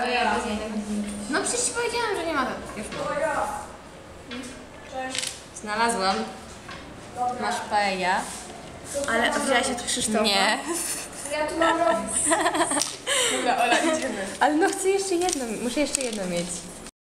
to ja bez. No przecież ci powiedziałam, że nie ma tak. Już mam. Cześć. Znalazłam. Masz paella. Ale wzięłaś od Krzysztofa? Nie. Ja tu mam robić. Dobra, Ola, idziemy. Ale no chcę jeszcze jedną, muszę jeszcze jedną mieć.